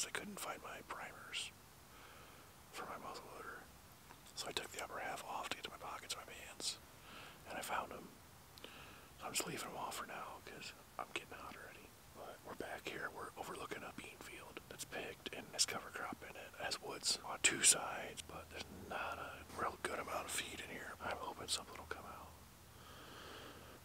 realized I couldn't find my primers for my muzzle loader. So I took the upper half off to get to my pockets, my pants, and I found them. So I'm just leaving them off for now because I'm getting hot already. But we're back here. We're overlooking a bean field that's picked and has cover crop in it. It has woods on two sides, but there's not a real good amount of feed in here. I'm hoping something will come out.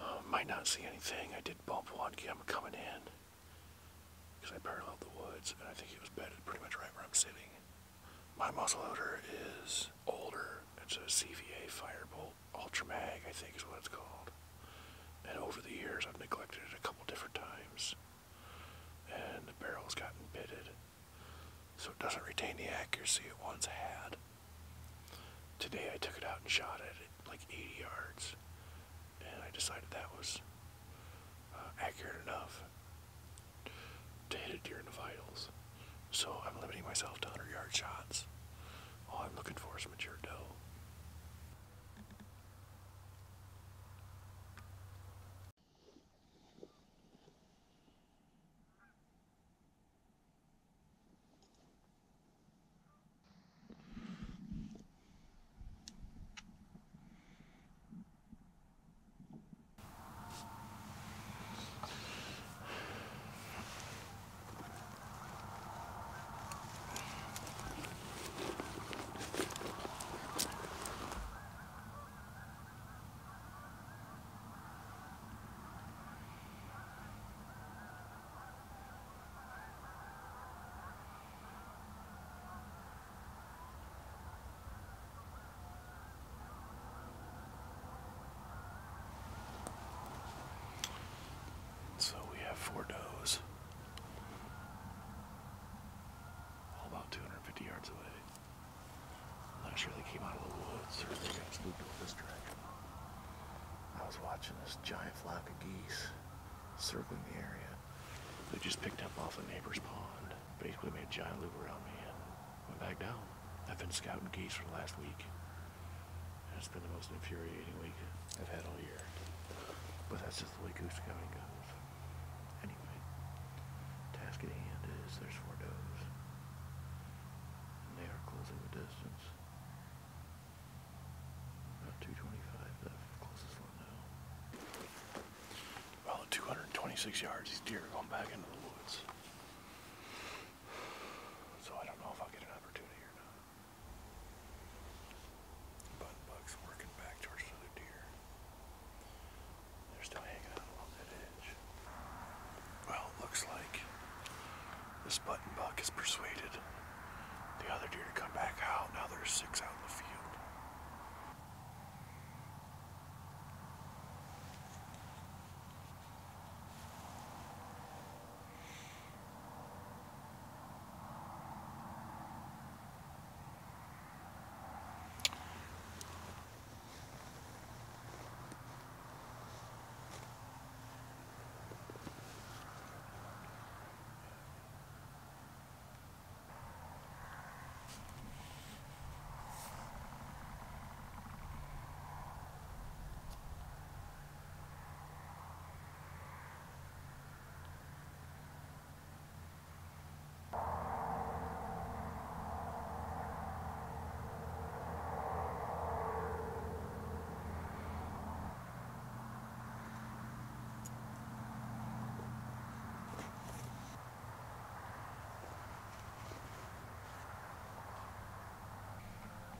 Um, might not see anything. I did bump one I'm coming in because I paralleled the woods and I think it was bedded pretty much right where I'm sitting. My muzzle loader is older. It's a CVA Firebolt Ultra Mag, I think is what it's called. And over the years, I've neglected it a couple different times. And the barrel's gotten pitted. So it doesn't retain the accuracy it once had. Today I took it out and shot it at like 80 yards. And I decided that was uh, accurate enough to hit a deer in the vitals. So I'm limiting myself to 100 yard shots. All I'm looking for is a mature doe. So we have four does. All about 250 yards away. I'm not sure they came out of the woods or they got spooked this. I was watching this giant flock of geese circling the area. They just picked up off a neighbor's pond. Basically made a giant loop around me and went back down. I've been scouting geese for the last week. And it's been the most infuriating week I've had all year. But that's just the way goose scouting goes. Anyway, task at hand is there's four does. And they are closing the distance. About 225, the closest one now. Well, at 226 yards, these deer are going back into the woods. So I don't know if I'll get an opportunity or not. Button buck's working back towards another deer. They're still hanging out along that edge. Well, it looks like this button buck is persuaded the other deer to come back out. Now there's six out in the field.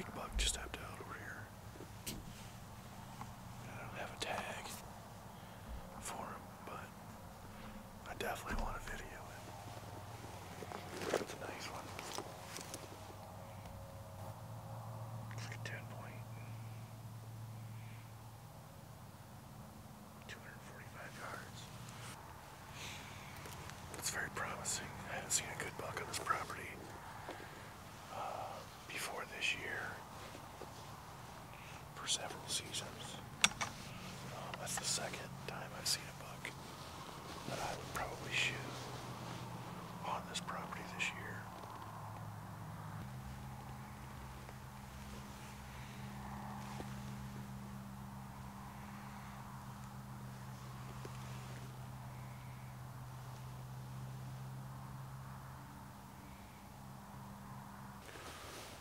Big buck just stepped out over here. I don't have a tag for him, but I definitely want to video it. It's a nice one. It's like a 10 point. 245 yards. It's very promising. I haven't seen a good buck on this property several seasons. Um, that's the second time I've seen a buck that I would probably shoot on this property this year.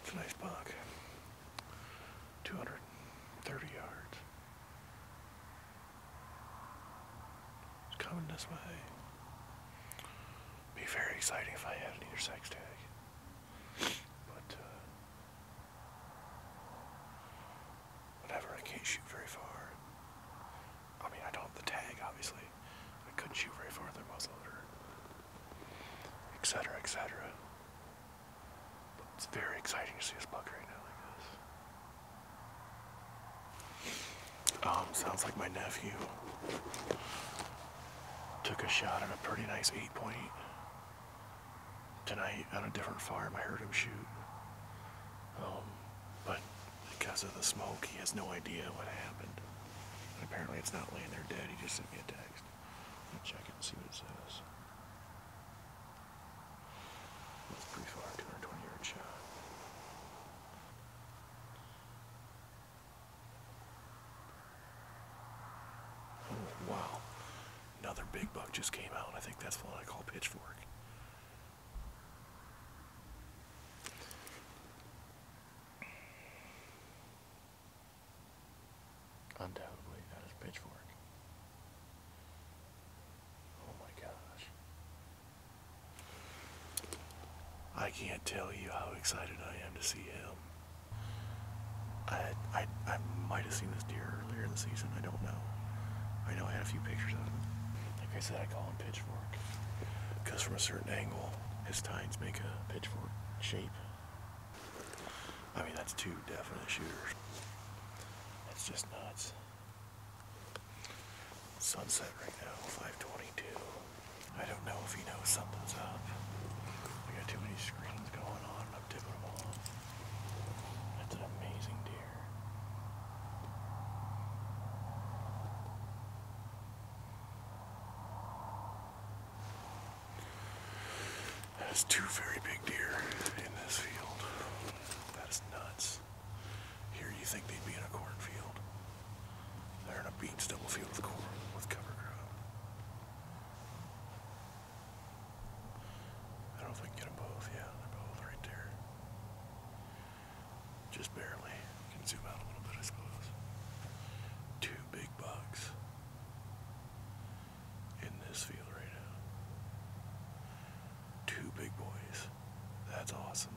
It's a nice buck. 200 230 yards. It's coming this way. Be very exciting if I had an sex tag. But, uh, whatever, I can't shoot very far. I mean, I don't have the tag, obviously. I couldn't shoot very far with a muzzleloader. Etc., etc. But it's very exciting to see this buck right now like this. Um, sounds like my nephew took a shot at a pretty nice eight point tonight on a different farm. I heard him shoot. Um, but because of the smoke, he has no idea what happened. And apparently it's not laying there dead. He just sent me a text. Me check it and see what it says. That's pretty far, 220 yard shot. Oh, wow. Another just came out. I think that's the one I call pitchfork. Undoubtedly, that is pitchfork. Oh my gosh. I can't tell you how excited I am to see him. I, I, I might have seen this deer earlier in the season. I don't know. I know I had a few pictures of him. I said, I call him pitchfork. Because from a certain angle, his tines make a pitchfork shape. I mean, that's two definite shooters. It's just nuts. Sunset right now, 522. I don't know if he knows something's up. I got too many screens going on. I'm tipping them off. That's an amazing deer. That's two very big deer in this field. That is nuts. Here you think they'd be in a cornfield. They're in a bean stubble field with corn, with cover crop. I don't know if I can get them both. Yeah, they're both right there. Just barely. You can zoom out a little bit, I suppose. Two big bucks in this field right now. Two big boys. That's awesome.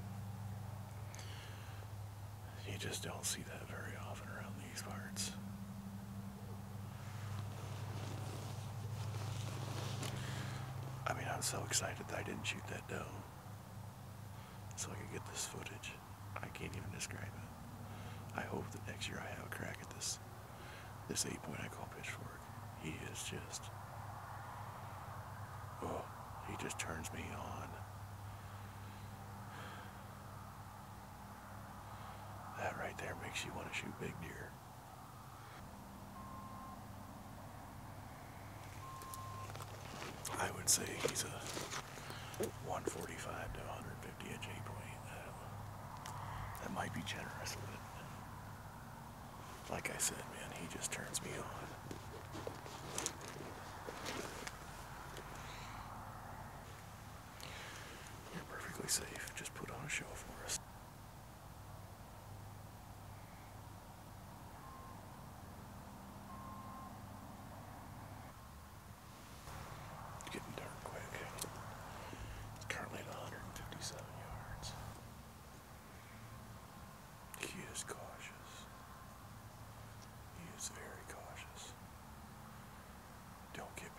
You just don't see that very often around these parts. I mean, I'm so excited that I didn't shoot that doe. So I could get this footage. I can't even describe it. I hope that next year I have a crack at this this eight point I call pitchfork. He is just oh, he just turns me on. That right there makes you want to shoot big deer. I would say he's a 145 to 150 inch eight point. That, that might be generous, but like I said, man, he just turns me on. You're perfectly safe. Just put on a show for us. It's getting dark quick. It's currently at 157 yards. He is cautious. He is very cautious. Don't get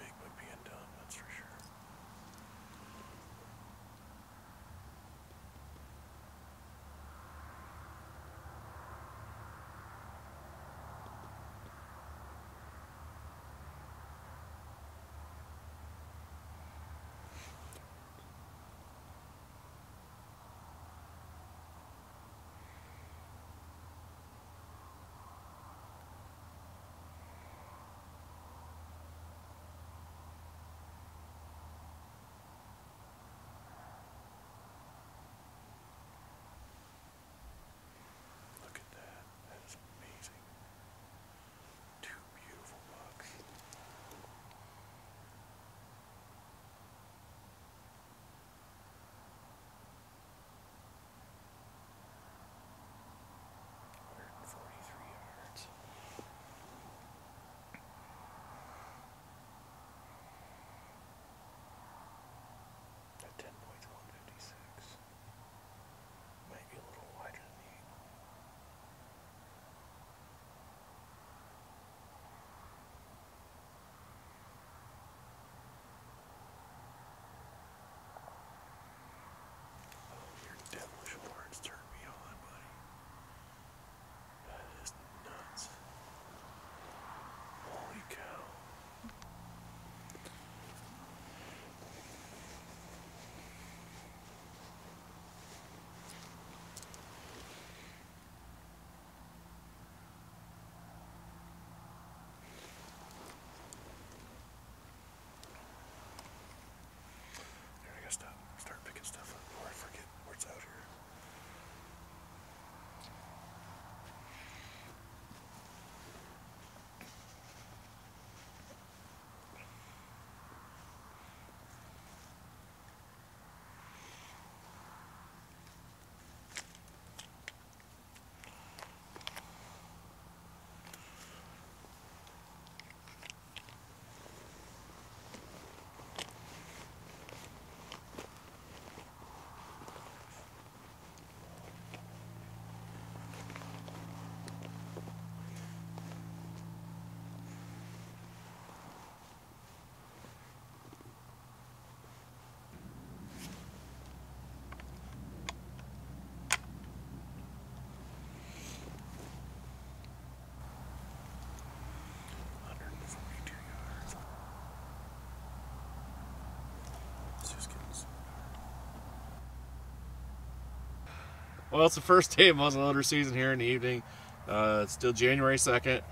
Well, it's the first day of muzzleloader season here in the evening. Uh, it's still January 2nd.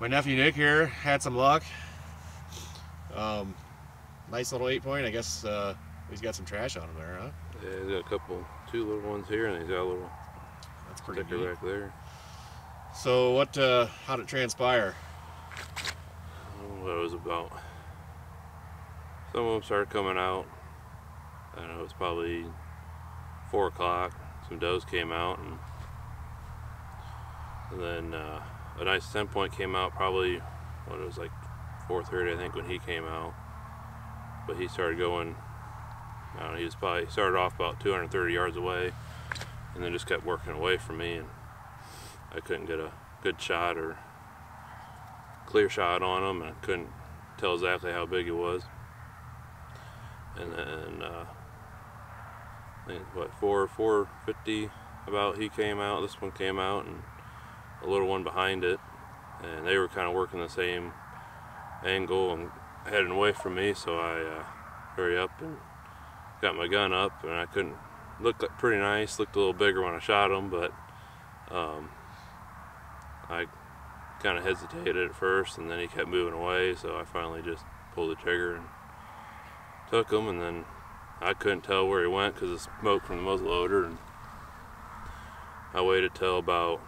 My nephew Nick here had some luck. Um, nice little eight point. I guess uh, he's got some trash on him there, huh? Yeah, he's got a couple, two little ones here, and he's got a little That's pretty sticker neat. back there. So what? Uh, how did it transpire? I don't know what it was about. Some of them started coming out. I don't know, it was probably four o'clock. Some does came out, and, and then uh, a nice ten point came out. Probably what it was like 4:30, I think, when he came out. But he started going. I don't know. He was probably started off about 230 yards away, and then just kept working away from me, and I couldn't get a good shot or clear shot on him, and I couldn't tell exactly how big it was. And then, uh, think what four four fifty about he came out. This one came out, and a little one behind it, and they were kind of working the same angle and heading away from me. So I uh, hurry up and got my gun up, and I couldn't like pretty nice. Looked a little bigger when I shot him, but um, I kind of hesitated at first, and then he kept moving away. So I finally just pulled the trigger and took him, and then I couldn't tell where he went because of smoke from the muzzle loader, and I waited till about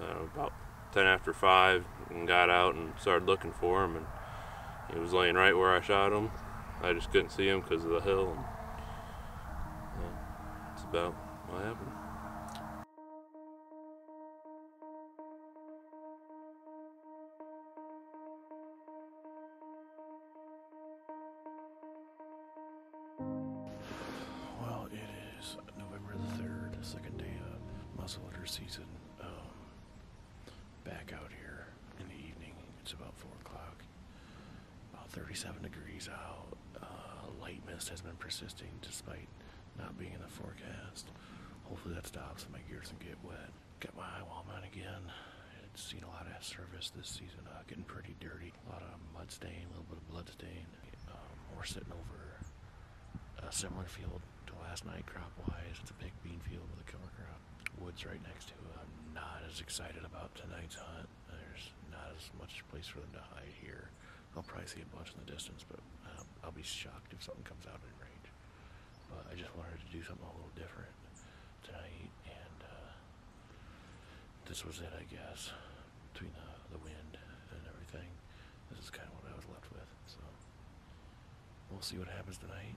uh, about ten after five and got out and started looking for him, and he was laying right where I shot him. I just couldn't see him because of the hill. And, uh, that's about what happened. Muzzleloader season. Um, back out here in the evening. It's about 4 o'clock. About 37 degrees out. Uh, light mist has been persisting despite not being in the forecast. Hopefully that stops and my gear doesn't get wet. Got my eye wall on again. It's seen a lot of service this season. Uh, getting pretty dirty. A lot of mud stain, a little bit of blood stain. Um, we're sitting over a similar field to last night crop wise. It's a big bean field with a cover crop. Woods right next to it. I'm not as excited about tonight's hunt. There's not as much place for them to hide here. I'll probably see a bunch in the distance, but um, I'll be shocked if something comes out in range. But I just wanted to do something a little different tonight, and uh, this was it, I guess. Between the, the wind and everything, this is kind of what I was left with. So we'll see what happens tonight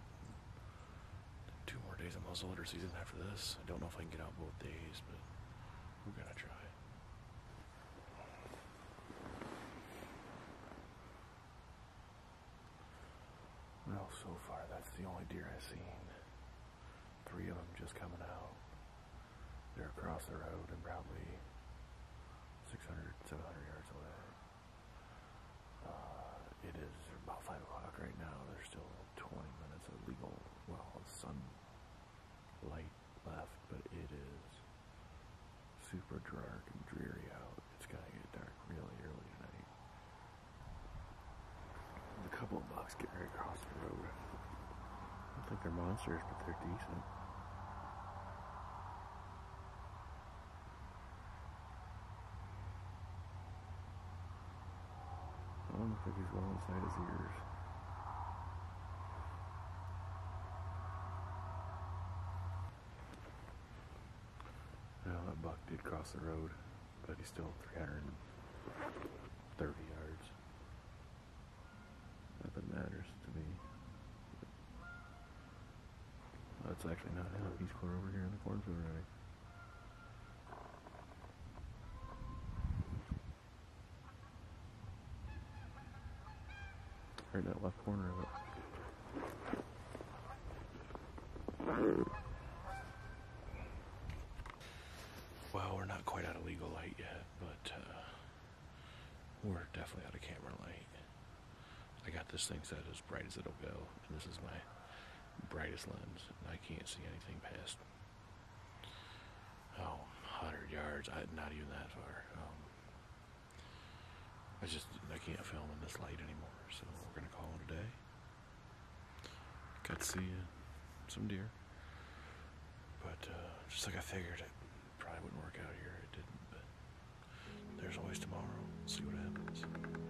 days of muzzleloader season after this. I don't know if I can get out both days, but we're gonna try. Well, so far that's the only deer I've seen. Three of them just coming out. They're across the road and probably 600, 700 yards away. Uh, it is about 5 o'clock right now. There's still 20 minutes of legal, well, sunlight left, but it is super dark and dreary out. It's gonna get dark really early tonight. There's a couple of bucks getting right across the road. I don't think they're monsters, but they're decent. I don't like he's well inside his ears. Well, that buck did cross the road, but he's still 330 yards. Nothing matters to me. That's actually not him. He's clear over here in the cornfield already. Right in that left corner of it. Well, we're not quite out of legal light yet, but uh, we're definitely out of camera light. I got this thing set as bright as it'll go, and this is my brightest lens, and I can't see anything past oh, 100 yards. I not even that far. Um, I just I can't film in this light anymore, so we're gonna call it a day. Got to see uh, some deer, but uh, just like I figured, it probably wouldn't work out here. It didn't, there's always tomorrow. See what happens.